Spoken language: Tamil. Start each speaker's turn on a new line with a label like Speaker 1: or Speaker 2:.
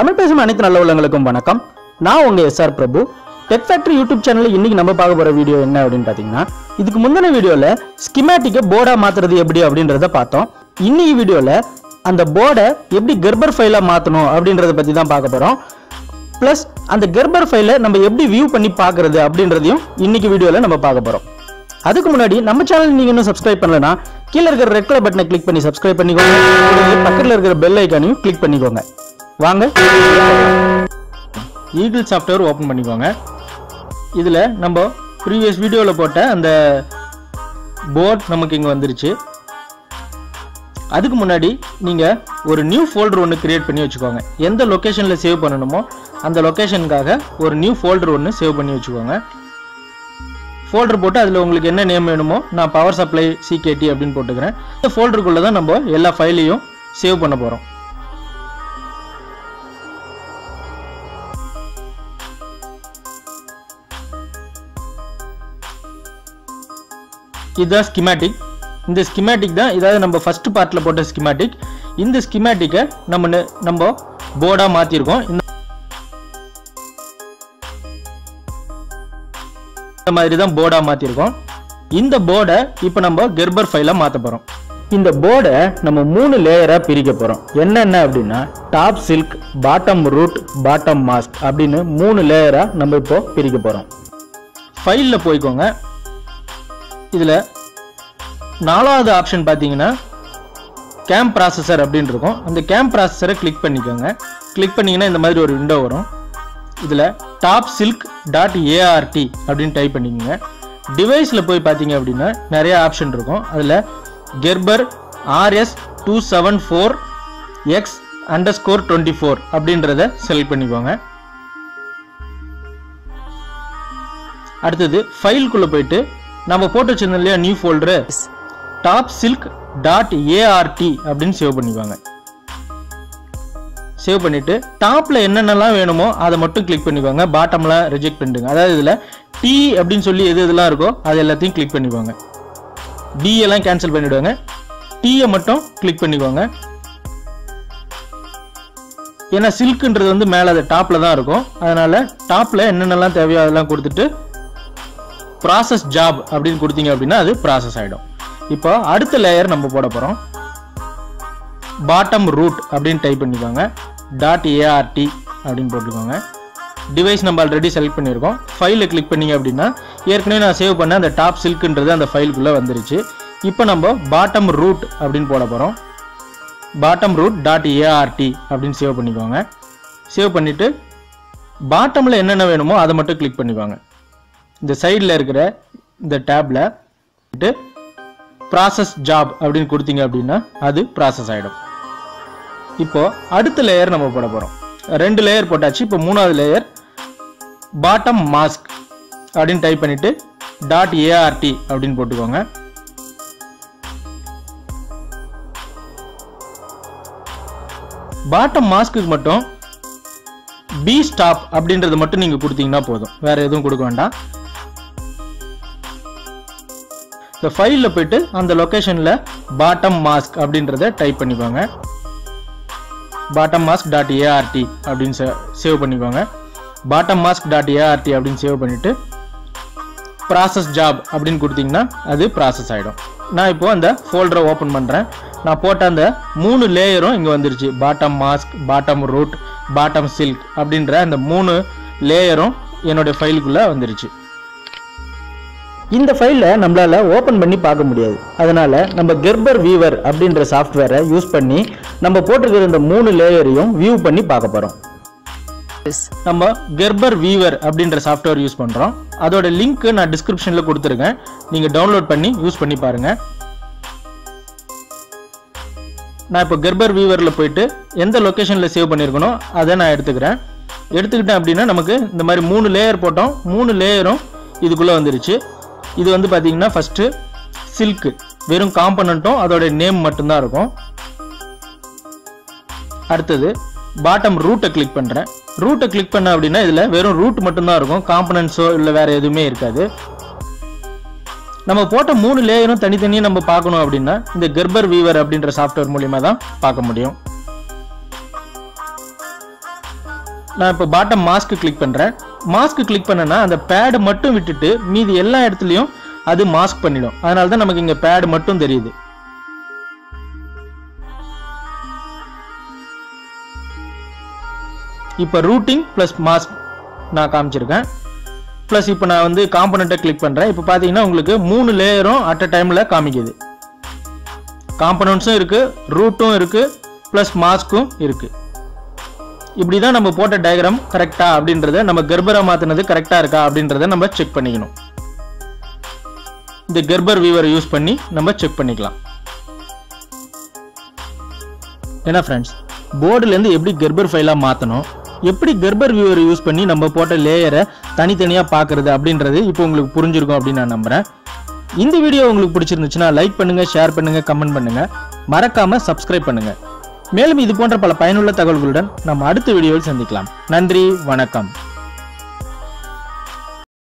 Speaker 1: தமிழ் பேசும் அனைத்து நல்ல உள்ளங்களுக்கும் வணக்கம். நான் உங்க SR Prabhu. Tech factory YouTube சேனலில் இன்னைக்கு நம்ம பார்க்க போற வீடியோ என்ன அப்படின்னு பாத்தீங்கன்னா இதுக்கு முந்தின வீடியோல ஸ்கிமேட்டிக்கை போர்டா மாத்துறது எப்படி அப்படின்றத பார்த்தோம். இன்னைக்கு வீடியோல அந்த போர்டை எப்படி கெர்பர் ஃபைலா மாத்தணும் அப்படின்றத பத்தி தான் பார்க்க போறோம். ப்ளஸ் அந்த கெர்பர் ஃபைலை நம்ம எப்படி வியூ பண்ணி பார்க்கறது அப்படின்றதையும் இன்னைக்கு வீடியோல நம்ம பார்க்க போறோம். அதுக்கு முன்னாடி நம்ம சேனல் நீங்க இன்னும் சப்ஸ்கிரைப் பண்ணலனா கீழே இருக்கிற ரெட் கலர் பட்டனை கிளிக் பண்ணி சப்ஸ்கிரைப் பண்ணிக்கோங்க. பக்கத்தில் இருக்கிற பெல் ஐக்கானையும் கிளிக் பண்ணிக்கோங்க. வாங்க. ஈகிள் சாஃப்ட்வேர் ஓப்பன் பண்ணிக்கோங்க. இதில் நம்ம ப்ரீவியஸ் வீடியோவில் போட்ட அந்த போர்ட் நமக்கு இங்கே வந்துருச்சு. அதுக்கு முன்னாடி நீங்கள் ஒரு நியூ ஃபோல்டர் ஒன்று க்ரியேட் பண்ணி வச்சுக்கோங்க. எந்த லொக்கேஷனில் சேவ் பண்ணணுமோ அந்த லொக்கேஷனுக்காக ஒரு நியூ ஃபோல்டர் ஒன்று சேவ் பண்ணி வச்சுக்கோங்க. ஃபோல்டர் போட்டு அதில் உங்களுக்கு என்ன நேம் வேணுமோ நான் பவர் சப்ளை சிகேடி அப்படின்னு போட்டுக்கிறேன். இந்த ஃபோல்டருக்குள்ளே தான் நம்ம எல்லா ஃபைலையும் சேவ் பண்ண போகிறோம் இதுதான் ஸ்கிமேட்டிக் இந்த ஸ்கிமேட்டிக் தான் இதாவது நம்ம ஃபர்ஸ்ட் பார்ட்டில் போட்ட ஸ்கிமேட்டிக் இந்த ஸ்கிமேட்டிக்கை நம்ம நம்ம போர்டாக மாற்றிருக்கோம் இந்த மாதிரி தான் போர்டாக மாற்றிருக்கோம் இந்த போர்டை இப்போ நம்ம கெர்பர் ஃபைலாக மாற்ற போகிறோம் இந்த போர்டை நம்ம மூணு லேயராக பிரிக்க போகிறோம் என்னென்ன அப்படின்னா top silk bottom route bottom mask அப்படின்னு மூணு லேயராக நம்ம இப்போ பிரிக்க போகிறோம் ஃபைலில் போய்க்கோங்க. இதில் நாலாவது ஆப்ஷன் பார்த்தீங்கன்னா கேம் ப்ராசஸர் அப்படின்னு இருக்கும். அந்த கேம் ப்ராசஸரை கிளிக் பண்ணிக்கோங்க. கிளிக் பண்ணிங்கன்னா இந்த மாதிரி ஒரு விண்டோ வரும். இதில் டாப் சில்க் டாட் ஏஆர்டி அப்படின்னு டைப் பண்ணிக்கோங்க. டிவைஸில் போய் பார்த்தீங்க அப்படின்னா நிறைய ஆப்ஷன் இருக்கும். அதில் Gerber RS two seven four X underscore twenty four அப்படின்றத செலக்ட் பண்ணிக்கோங்க. அடுத்தது ஃபைல்குள்ளே போயிட்டு நம்ம போட்டு வச்சிருந்தோம் இல்லையா new folder top silk dot ART அப்படின்னு சேவ் பண்ணிக்குவாங்க சேவ் பண்ணிட்டு டாப்பில் என்னென்னலாம் வேணுமோ அதை மட்டும் கிளிக் பண்ணிக்கோங்க. பாட்டமில் ரிஜெக்ட் பண்ணிடுங்க. அதாவது இதில் டி அப்படின்னு சொல்லி எது எதெல்லாம் இருக்கோ அது எல்லாத்தையும் கிளிக் பண்ணிக்கோங்க. டி எல்லாம் கேன்சல் பண்ணிவிடுவாங்க டீயை மட்டும் கிளிக் பண்ணிக்கோங்க. ஏன்னா சில்க்குன்றது வந்து மேலே அது டாப்பில் தான் இருக்கும். அதனால் டாப்பில் என்னென்னலாம் தேவையோ அதெல்லாம் கொடுத்துட்டு ப்ராசஸ் ஜாப் அப்படின்னு கொடுத்தீங்க அப்படின்னா அது ப்ராசஸ் ஆகிடும் இப்போ அடுத்த லேயர் நம்ம போட போகிறோம் பாட்டம் ரூட் அப்படின்னு டைப் பண்ணிக்கோங்க. டாட் ஏஆர்டி அப்படின்னு போட்டுக்கோங்க டிவைஸ் நம்ம ஆல்ரெடி செலக்ட் பண்ணியிருக்கோம். ஃபைலில் கிளிக் பண்ணீங்க அப்படின்னா ஏற்கனவே நான் சேவ் பண்ண அந்த டாப் சில்க்குன்றது அந்த ஃபைலுக்குள்ளே வந்துருச்சு. இப்போ நம்ம பாட்டம் ரூட் அப்படின்னு போட போகிறோம் பாட்டம் ரூட் டாட் ஏஆர்டி அப்படின்னு சேவ் பண்ணிக்கோங்க. சேவ் பண்ணிவிட்டு பாட்டமில் என்னென்ன வேணுமோ அதை மட்டும் கிளிக் பண்ணிக்கோங்க. இந்த சைடில் இருக்கிற இந்த டேப்பில் ப்ராசஸ் ஜாப் அப்படின்னு கொடுத்தீங்க அப்படின்னா அது ப்ராசஸ் ஆகிடும் இப்போ அடுத்த லேயர் நம்ம போட போகிறோம் ரெண்டு லேயர் போட்டாச்சு. இப்போ மூணாவது லேயர் பாட்டம் மாஸ்க் அப்படின்னு டைப் பண்ணிட்டு டாட் ஏஆர்டி அப்படின்னு போட்டுக்கோங்க. பாட்டம் மாஸ்க்கு மட்டும் பி ஸ்டாப் அப்படின்றது மட்டும் நீங்கள் கொடுத்தீங்கன்னா போதும். வேற எதுவும் கொடுக்க வேண்டாம். இந்த ஃபைலில் போயிட்டு அந்த லொக்கேஷனில் பாட்டம் மாஸ்க் அப்படின்றத டைப் பண்ணிக்கோங்க. பாட்டம் மாஸ்க் டாட் ஏஆர்டி அப்படின்னு சேவ் பண்ணிக்கோங்க. பாட்டம் மாஸ்க் டாட் ஏஆர்டி அப்படின்னு சேவ் பண்ணிவிட்டு ப்ராசஸ் ஜாப் அப்படின்னு கொடுத்தீங்கன்னா அது ப்ராசஸ் ஆகிடும் நான் இப்போது அந்த ஃபோல்டரை ஓப்பன் பண்ணுறேன் நான் போட்ட அந்த மூணு லேயரும் இங்கே வந்துருச்சு. Bottom mask bottom route bottom silk அப்படின்ற அந்த மூணு லேயரும் என்னுடைய ஃபைலுக்குள்ளே வந்துருச்சு. இந்த ஃபைலை நம்மளால் ஓப்பன் பண்ணி பார்க்க முடியாது. அதனால் நம்ம கெர்பர் வீவர் அப்படின்ற சாஃப்ட்வேரை யூஸ் பண்ணி நம்ம போட்டிருக்கிற இந்த மூணு லேயரையும் வியூ பண்ணி பார்க்க போகிறோம் நம்ம கெர்பர் வீவர் அப்படின்ற சாஃப்ட்வேர் யூஸ் பண்ணுறோம் அதோட லிங்க் நான் டிஸ்கிரிப்ஷனில் கொடுத்துருக்கேன். நீங்கள் டவுன்லோட் பண்ணி யூஸ் பண்ணி பாருங்கள் நான் இப்போ கெர்பர் வீவரில் போயிட்டு எந்த லொக்கேஷனில் சேவ் பண்ணியிருக்கணும் அதை நான் எடுத்துக்கிறேன். எடுத்துக்கிட்டேன் அப்படின்னா நமக்கு இந்த மாதிரி மூணு லேயர் போட்டோம். மூணு லேயரும் இதுக்குள்ளே வந்துருச்சு. இது வந்து பார்த்தீங்கன்னா ஃபஸ்ட்டு சில்க்கு வெறும் காம்பனண்ட்டும் அதோட நேம் மட்டும்தான் இருக்கும். அடுத்தது பாட்டம் ரூட்டை கிளிக் பண்ணுறேன் ரூட்டை கிளிக் பண்ண அப்படின்னா இதில் வெறும் ரூட் மட்டும்தான் இருக்கும். காம்பனன்ஸோ இல்லை வேறு எதுவுமே இருக்காது. நம்ம போட்ட மூணு லேயரும் தனித்தனியாக நம்ம பார்க்கணும் அப்படின்னா இந்த கெர்பர் வீவர் அப்படின்ற சாஃப்ட்வேர் மூலியமாக தான் பார்க்க முடியும். நான் இப்போ பாட்டம் மாஸ்க்கு கிளிக் பண்ணுறேன் மாஸ்க் கிளிக் பண்ணனா அந்த பேடு மட்டும் விட்டுட்டு மீதி எல்லா இடத்துலையும் அது மாஸ்க் பண்ணிடும். அதனால தான் நமக்கு இங்கே பேடு மட்டும் தெரியுது. இப்போ ரூட்டிங் ப்ளஸ் மாஸ்க் நான் காமிச்சிருக்கேன். ப்ளஸ் இப்போ நான் வந்து காம்பனண்ட்டை கிளிக் பண்ணுறேன் இப்போ பார்த்தீங்கன்னா உங்களுக்கு மூணு லேயரும் அட் அ டைமில் காமிக்குது. காம்பனண்ட்ஸும் இருக்குது ரூட்டும் இருக்குது ப்ளஸ் மாஸ்க்கும் இருக்குது இப்படி தான் நம்ம போட்ட டயக்ராம் கரெக்டா அப்படின்றத நம்ம கர்ப்பரை மாற்றினது கரெக்டாக இருக்கா அப்படின்றத நம்ம செக் பண்ணிக்கணும். இந்த கர்பர் வியூவரை யூஸ் பண்ணி நம்ம செக் பண்ணிக்கலாம். ஏன்னா ஃப்ரெண்ட்ஸ் போர்டுலேருந்து எப்படி கர்ப்பர் ஃபைலாக மாற்றணும் எப்படி கர்ப்பர் வியூவரை யூஸ் பண்ணி நம்ம போட்ட லேயரை தனித்தனியாக பார்க்குறது அப்படின்றது இப்போ உங்களுக்கு புரிஞ்சிருக்கும் அப்படின்னு நான் நம்புகிறேன் இந்த வீடியோ உங்களுக்கு பிடிச்சிருந்துச்சுன்னா லைக் பண்ணுங்கள் ஷேர் பண்ணுங்கள் கமெண்ட் பண்ணுங்கள் மறக்காமல் சப்ஸ்கிரைப் பண்ணுங்கள் மேலும் இது போன்ற பல பயனுள்ள தகவல்களுடன் நம்ம அடுத்த வீடியோவில் சந்திக்கலாம். நன்றி வணக்கம்.